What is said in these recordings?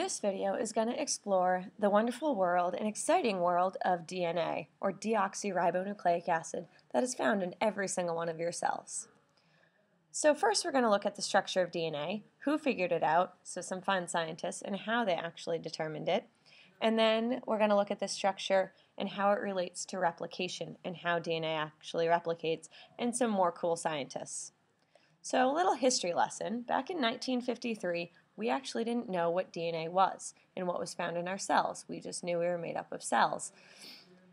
This video is going to explore the wonderful world and exciting world of DNA, or deoxyribonucleic acid, that is found in every single one of your cells. So first we're going to look at the structure of DNA, who figured it out, so some fun scientists, and how they actually determined it. And then we're going to look at the structure and how it relates to replication and how DNA actually replicates, and some more cool scientists. So a little history lesson. Back in 1953, we actually didn't know what DNA was and what was found in our cells. We just knew we were made up of cells.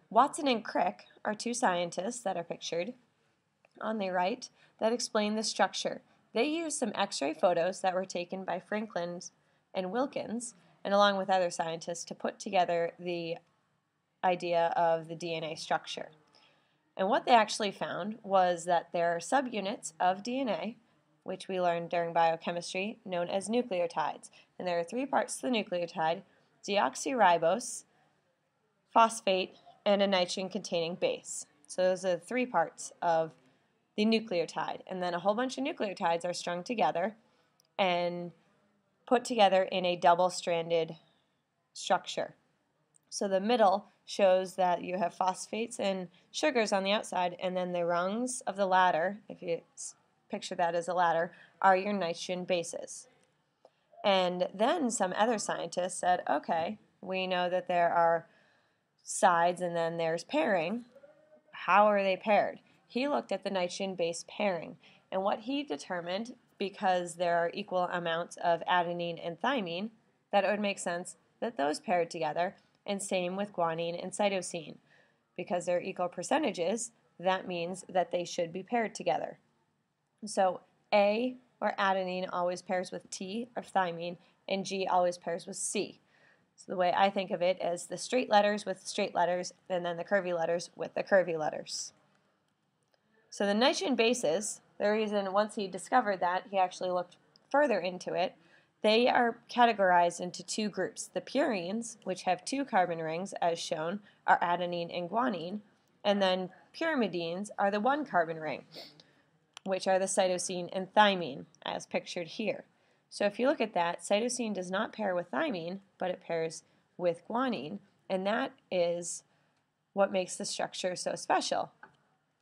Watson and Crick are two scientists that are pictured on the right that explain the structure. They used some X-ray photos that were taken by Franklin and Wilkins and along with other scientists to put together the idea of the DNA structure. And what they actually found was that there are subunits of DNA which we learned during biochemistry, known as nucleotides. And there are three parts to the nucleotide, deoxyribose, phosphate, and a nitrogen-containing base. So those are the three parts of the nucleotide. And then a whole bunch of nucleotides are strung together and put together in a double-stranded structure. So the middle shows that you have phosphates and sugars on the outside, and then the rungs of the ladder, if you picture that as a ladder, are your nitrogen bases. And then some other scientists said, okay, we know that there are sides and then there's pairing. How are they paired? He looked at the nitrogen base pairing, and what he determined, because there are equal amounts of adenine and thymine, that it would make sense that those paired together, and same with guanine and cytosine. Because they're equal percentages, that means that they should be paired together. So A or adenine always pairs with T or thymine, and G always pairs with C. So the way I think of it is the straight letters with straight letters, and then the curvy letters with the curvy letters. So the nitrogen bases, the reason once he discovered that, he actually looked further into it, they are categorized into two groups. The purines, which have two carbon rings, as shown, are adenine and guanine, and then pyrimidines are the one carbon ring which are the cytosine and thymine, as pictured here. So if you look at that, cytosine does not pair with thymine, but it pairs with guanine, and that is what makes the structure so special.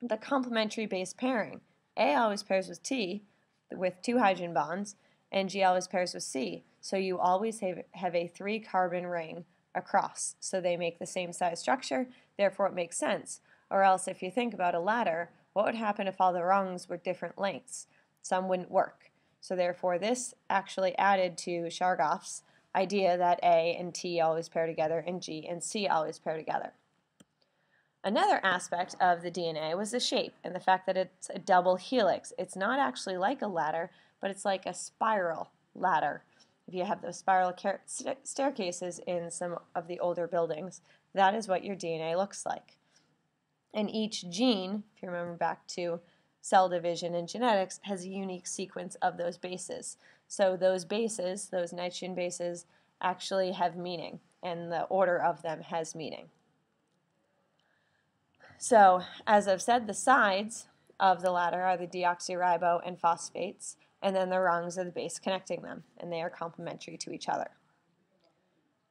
The complementary base pairing. A always pairs with T, with two hydrogen bonds, and G always pairs with C. So you always have, have a three carbon ring across. So they make the same size structure, therefore it makes sense. Or else if you think about a ladder, what would happen if all the rungs were different lengths? Some wouldn't work. So therefore this actually added to Chargaff's idea that A and T always pair together and G and C always pair together. Another aspect of the DNA was the shape and the fact that it's a double helix. It's not actually like a ladder, but it's like a spiral ladder. If you have those spiral staircases in some of the older buildings, that is what your DNA looks like. And each gene, if you remember back to cell division and genetics, has a unique sequence of those bases. So those bases, those nitrogen bases, actually have meaning, and the order of them has meaning. So, as I've said, the sides of the ladder are the deoxyribo and phosphates, and then the rungs are the base connecting them, and they are complementary to each other.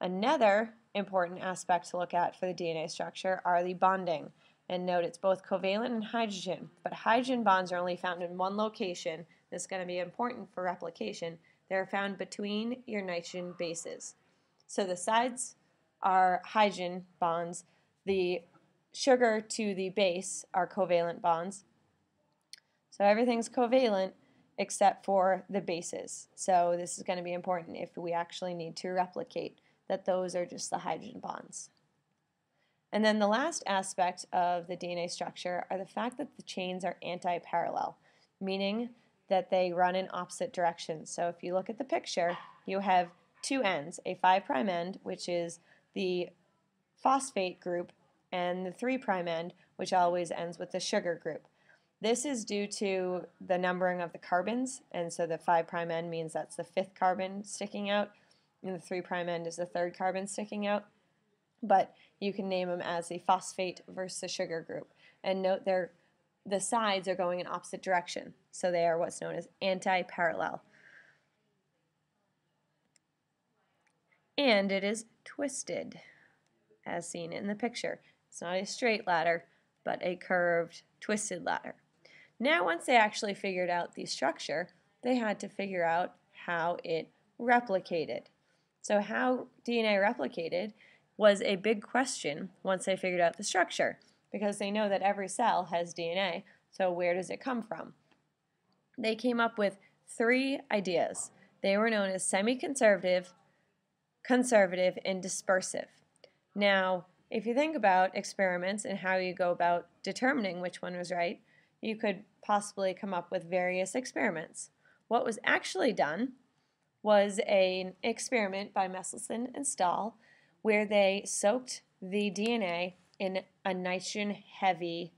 Another important aspect to look at for the DNA structure are the bonding. And note it's both covalent and hydrogen, but hydrogen bonds are only found in one location. This is going to be important for replication. They're found between your nitrogen bases. So the sides are hydrogen bonds. The sugar to the base are covalent bonds. So everything's covalent except for the bases. So this is going to be important if we actually need to replicate that those are just the hydrogen bonds. And then the last aspect of the DNA structure are the fact that the chains are anti-parallel, meaning that they run in opposite directions. So if you look at the picture, you have two ends, a 5' end, which is the phosphate group, and the 3' end, which always ends with the sugar group. This is due to the numbering of the carbons, and so the 5' end means that's the fifth carbon sticking out, and the 3' end is the third carbon sticking out but you can name them as the phosphate versus a sugar group. And note they're, the sides are going in opposite direction, so they are what's known as anti-parallel. and it is twisted, as seen in the picture. It's not a straight ladder, but a curved, twisted ladder. Now, once they actually figured out the structure, they had to figure out how it replicated. So how DNA replicated was a big question once they figured out the structure because they know that every cell has DNA, so where does it come from? They came up with three ideas. They were known as semi-conservative, conservative, and dispersive. Now, if you think about experiments and how you go about determining which one was right, you could possibly come up with various experiments. What was actually done was an experiment by Meselson and Stahl where they soaked the DNA in a nitrogen heavy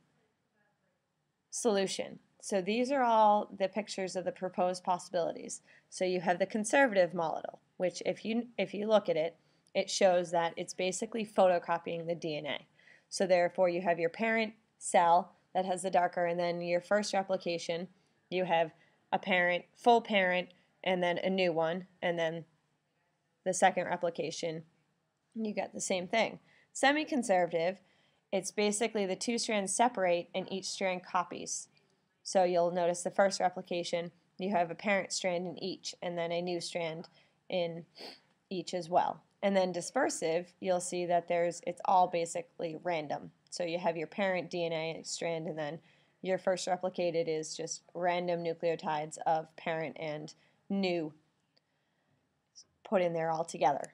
solution. So these are all the pictures of the proposed possibilities. So you have the conservative model, which if you if you look at it, it shows that it's basically photocopying the DNA. So therefore you have your parent cell that has the darker and then your first replication you have a parent, full parent, and then a new one, and then the second replication you get the same thing. Semi-conservative, it's basically the two strands separate and each strand copies. So you'll notice the first replication, you have a parent strand in each and then a new strand in each as well. And then dispersive, you'll see that there's it's all basically random. So you have your parent DNA strand and then your first replicated is just random nucleotides of parent and new put in there all together.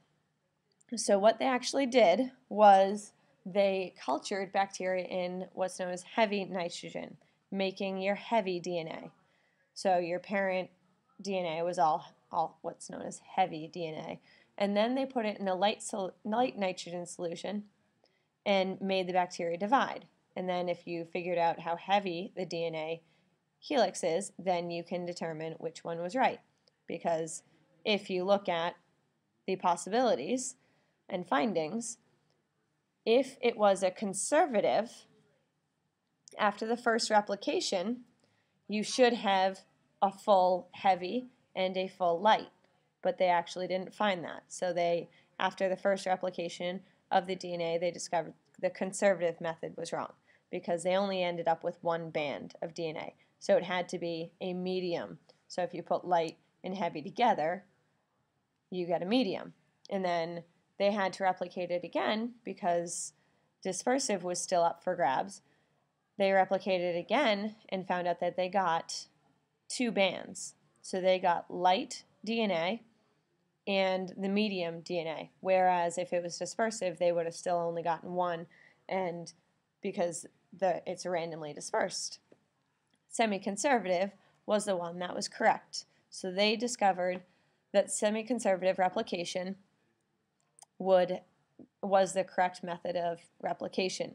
So what they actually did was they cultured bacteria in what's known as heavy nitrogen, making your heavy DNA. So your parent DNA was all, all what's known as heavy DNA. And then they put it in a light, sol- light nitrogen solution and made the bacteria divide. And then if you figured out how heavy the DNA helix is, then you can determine which one was right. Because if you look at the possibilities, and findings, if it was a conservative, after the first replication, you should have a full heavy and a full light, but they actually didn't find that. So they, after the first replication of the DNA, they discovered the conservative method was wrong because they only ended up with one band of DNA. So it had to be a medium. So if you put light and heavy together, you get a medium. And then they had to replicate it again because dispersive was still up for grabs. They replicated it again and found out that they got two bands. So they got light DNA and the medium DNA. Whereas if it was dispersive, they would have still only gotten one, and because the it's randomly dispersed. Semi-conservative was the one that was correct. So they discovered that semi-conservative replication would was the correct method of replication.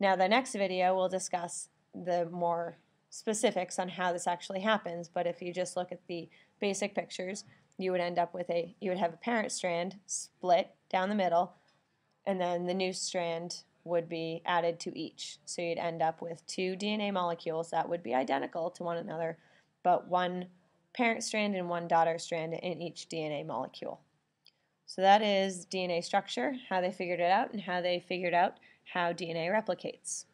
Now the next video will discuss the more specifics on how this actually happens, but if you just look at the basic pictures, you would end up with a you would have a parent strand split down the middle and then the new strand would be added to each. So you'd end up with two DNA molecules that would be identical to one another, but one parent strand and one daughter strand in each DNA molecule. So that is DNA structure, how they figured it out, and how they figured out how DNA replicates.